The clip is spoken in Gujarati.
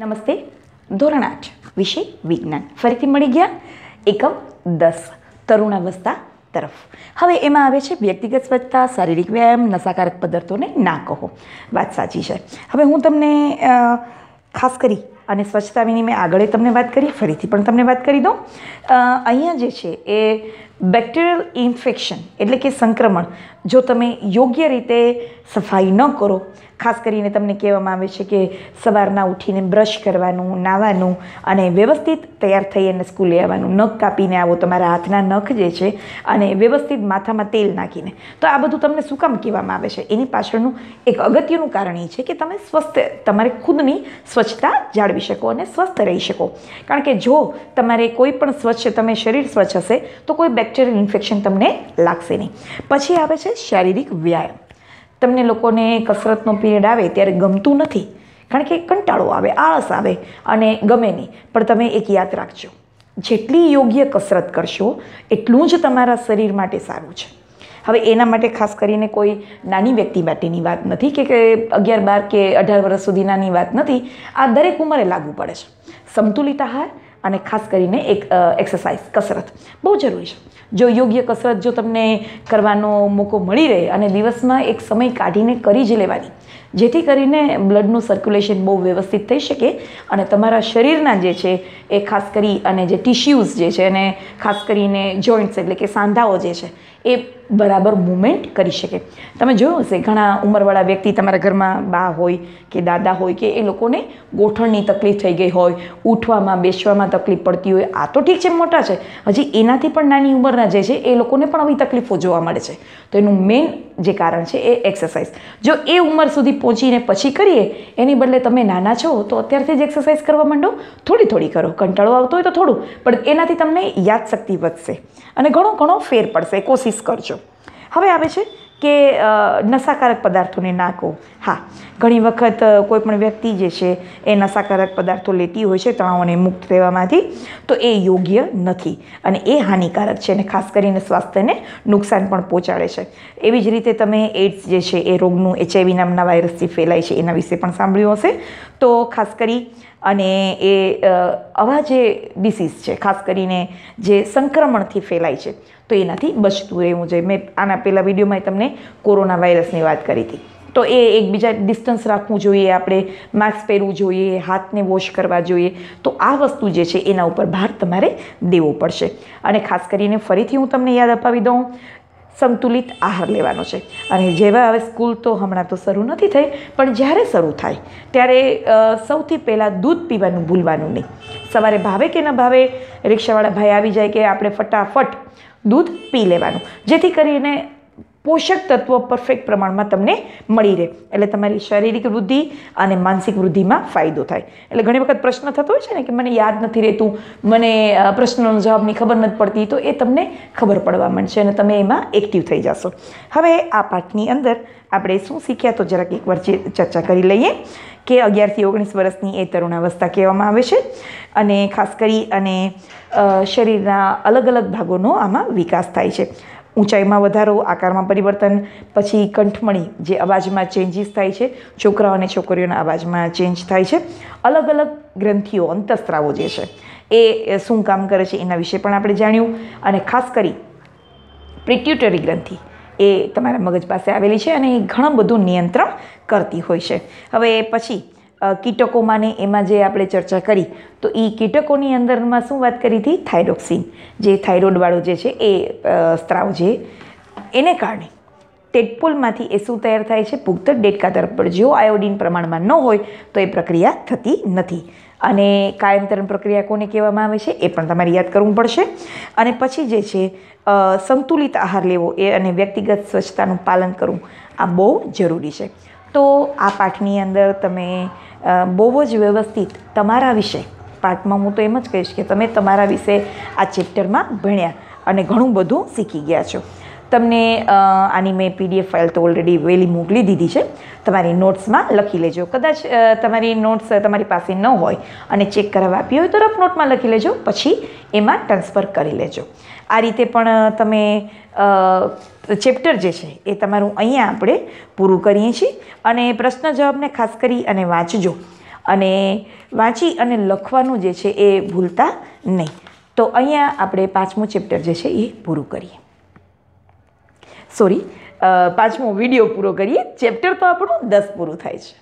નમસ્તે. ધોરણ આઠ, વિષય વિજ્ઞાન. ફરીથી મળી ગયા. એકમ દસ તરુણાવસ્થા તરફ. હવે એમાં આવે છે વ્યક્તિગત સ્વચ્છતા, શારીરિક વ્યાયામ, નશાકારક પદાર્થોને ના કહો. વાત સાચી છે. હવે હું તમને ખાસ કરી અને સ્વચ્છતા વિની મેં આગળ તમને વાત કરી, ફરીથી પણ તમને વાત કરી દઉં. અહીંયા જે છે એ બેક્ટેરિયલ ઇન્ફેક્શન એટલે કે સંક્રમણ. જો તમે યોગ્ય રીતે સફાઈ ન કરો, ખાસ કરીને તમને કહેવામાં આવે છે કે સવારના ઉઠીને બ્રશ કરવાનું નાહવાનું અને વ્યવસ્થિત તૈયાર થઈ અને સ્કૂલે આવવાનું, નખ કાપીને આવો, તમારા હાથના નખ જે છે અને વ્યવસ્થિત માથામાં તેલ નાખીને. તો આ બધું તમને શું કામ કહેવામાં આવે છે? એની પાછળનું એક અગત્યનું કારણ એ છે કે તમે સ્વસ્થ, તમારે ખુદની સ્વચ્છતા જાળવી શકો અને સ્વસ્થ રહી શકો. કારણ કે જો તમારે કોઈ પણ સ્વચ્છ, તમે શરીર સ્વચ્છ હશે, તો કોઈ બેક્ટેરિયલ ઇન્ફેક્શન તમને લાગશે નહીં. પછી આવે છે શારીરિક વ્યાયામ. તમને લોકોને કસરતનો પીરિયડ આવે ત્યારે ગમતું નથી, કારણ કે કંટાળો આવે, આળસ આવે અને ગમે નહીં. પણ તમે એક યાદ રાખજો, જેટલી યોગ્ય કસરત કરશો, એટલું જ તમારા શરીર માટે સારું છે. હવે એના માટે ખાસ કરીને કોઈ નાની વ્યક્તિ માટેની વાત નથી કે અગિયાર બાર કે અઢાર વર્ષ સુધીનાની વાત નથી. આ દરેક ઉંમરે લાગુ પડે છે. સંતુલિત આહાર અને ખાસ કરીને એક એક્સરસાઇઝ કસરત. બહુ જરૂરી છે. જો યોગ્ય કસરત જો તમને કરવાનો મોકો મળી રહે અને દિવસમાં એક સમય કાઢીને કરી જ લેવાની જેથી કરીને બ્લડનું સર્ક્યુલેશન બહુ વ્યવસ્થિત થઈ શકે અને તમારા શરીરના જે છે એ ખાસ કરી અને જે ટિશ્યુઝ જે છે અને ખાસ કરીને જોઈન્ટ્સ એટલે કે સાંધાઓ જે છે એ બરાબર મુવમેન્ટ કરી શકે. તમે જોયું હશે, ઘણા ઉંમરવાળા વ્યક્તિ તમારા ઘરમાં બા હોય કે દાદા હોય કે એ લોકોને ગોઠણની તકલીફ થઈ ગઈ હોય, ઉઠવામાં, બેસવામાં તકલીફ પડતી હોય, આ તો ઠીક છે, મોટા છે. હજી એનાથી પણ નાની ઉંમરના જે છે એ લોકોને પણ આવી તકલીફો જોવા મળે છે. તો એનું મેઇન જે કારણ છે એ એક્સરસાઇઝ જો એ ઉંમર સુધી પહોંચીને પછી કરીએ, એની બદલે તમે નાના છો, તો અત્યારથી જ એક્સરસાઇઝ કરવા માંડો. થોડી થોડી કરો. કંટાળો આવતો હોય તો થોડું, પણ એનાથી તમને યાદશક્તિ વધશે. અને ઘણો ઘણો ફેર પડશે. કોશિશ કરજો. હવે આવે છે કે નશાકારક પદાર્થોને નાખો. હા, ઘણી વખત કોઈપણ વ્યક્તિ જે છે એ નશાકારક પદાર્થો લેતી હોય છે, તણાવને મુક્ત રહેવામાંથી, તો એ યોગ્ય નથી. અને એ હાનિકારક છે અને ખાસ કરીને સ્વાસ્થ્યને નુકસાન પણ પહોંચાડે છે. એવી જ રીતે તમે એડ્સ જે છે એ રોગનું એચઆઈવી નામના વાયરસથી ફેલાય છે, એના વિશે પણ સાંભળ્યું હશે. તો ખાસ કરી અને એ આવા જે ડિસીઝ છે, ખાસ કરીને જે સંક્રમણથી ફેલાય છે તો એનાથી બચતું રહેવું જોઈએ મેં આના પહેલાં વિડીયોમાં તમને કોરોના વાયરસની વાત કરી હતી. તો એ એકબીજા ડિસ્ટન્સ રાખવું જોઈએ, આપણે માસ્ક પહેરવું જોઈએ, હાથને વોશ કરવા જોઈએ. તો આ વસ્તુ જે છે, એના ઉપર ભાર તમારે દેવો પડશે. અને ખાસ કરીને ફરીથી હું તમને યાદ અપાવી દઉં, સંતુલિત આહાર લેવાનો છે. અને જેવા હવે સ્કૂલ તો હમણાં તો શરૂ નથી થઈ, પણ જ્યારે શરૂ થાય, ત્યારે સૌથી પહેલાં દૂધ પીવાનું ભૂલવાનું નહીં. સવારે ભાવે કે ન ભાવે, રિક્ષાવાળા ભાઈ આવી જાય કે આપણે ફટાફટ દૂધ પી લેવાનું. જેથી કરીને પોષક તત્વો પરફેક્ટ પ્રમાણમાં તમને મળી રહે. એટલે તમારી શારીરિક વૃદ્ધિ અને માનસિક વૃદ્ધિમાં ફાયદો થાય. એટલે ઘણી વખત પ્રશ્ન થતો હોય છે ને કે મને યાદ નથી રહેતું, મને પ્રશ્નનો જવાબની ખબર નથી પડતી, તો એ તમને ખબર પડવા માંડશે અને તમે એમાં એક્ટિવ થઈ જશો. હવે આ પાઠની અંદર આપણે શું શીખ્યા તો જરાક એકવાર ચર્ચા કરી લઈએ કે અગિયારથી ઓગણીસ વર્ષની એ તરુણાવસ્થા કહેવામાં આવે છે અને ખાસ કરી અને શરીરના અલગ અલગ ભાગોનો આમાં વિકાસ થાય છે. ઊંચાઈમાં વધારો, આકારમાં પરિવર્તન, પછી કંઠમણી જે અવાજમાં ચેન્જીસ થાય છે, છોકરાઓ અને છોકરીઓના અવાજમાં ચેન્જ થાય છે. અલગ અલગ ગ્રંથિઓ, અંતસ્ત્રાવો જે છે, એ શું કામ કરે છે એના વિશે પણ આપણે જાણ્યું. અને ખાસ કરી પ્રિટ્યુટરી ગ્રંથિ એ તમારા મગજ પાસે આવેલી છે અને એ ઘણું બધું નિયંત્રણ કરતી હોય છે. હવે પછી કીટકોમાં ને એમાં જે આપણે ચર્ચા કરી, તો એ કીટકોની અંદરમાં શું વાત કરી હતી? થાઇરોક્સિન. જે થાઇરોઇડવાળો જે છે એ સ્ત્રાવ જે એને કારણે ટેટપોલમાંથી એ શું તૈયાર થાય છે? પુખ્ત ડેટકા તરફ. પર જો આયોડિન પ્રમાણમાં ન હોય, તો એ પ્રક્રિયા થતી નથી. અને કાયંતરણ પ્રક્રિયા કોને કહેવામાં આવે છે? એ પણ તમારે યાદ કરવું પડશે. અને પછી જે છે સંતુલિત આહાર લેવો એ અને વ્યક્તિગત સ્વચ્છતાનું પાલન કરવું, આ બહુ જરૂરી છે. તો આ પાઠની અંદર તમે બહુ જ વ્યવસ્થિત તમારા વિશે, પાઠમાં હું તો એમ જ કહીશ કે તમે તમારા વિશે આ ચેપ્ટરમાં ભણ્યા અને ઘણું બધું શીખી ગયા છો. તમને આની મેં પીડીએફ ફાઇલ તો ઓલરેડી વહેલી મોકલી દીધી છે. તમારી નોટ્સમાં લખી લેજો. કદાચ તમારી નોટ્સ તમારી પાસે ન હોય અને ચેક કરાવવા આપી હોય તો રફ નોટમાં લખી લેજો. પછી એમાં ટ્રાન્સફર કરી લેજો. આ રીતે પણ તમે ચેપ્ટર જે છે એ તમારું અહીંયા આપણે પૂરું કરીએ છીએ. અને પ્રશ્ન જવાબને ખાસ કરી અને વાંચજો. અને વાંચી અને લખવાનું જે છે એ ભૂલતા નહીં. તો અહીંયા આપણે પાંચમું ચેપ્ટર જે છે એ પૂરું કરીએ. સોરી પાંચમો વીડિયો પૂરો કરીએ. ચેપ્ટર તો આપણું દસ પૂરું થાય છે.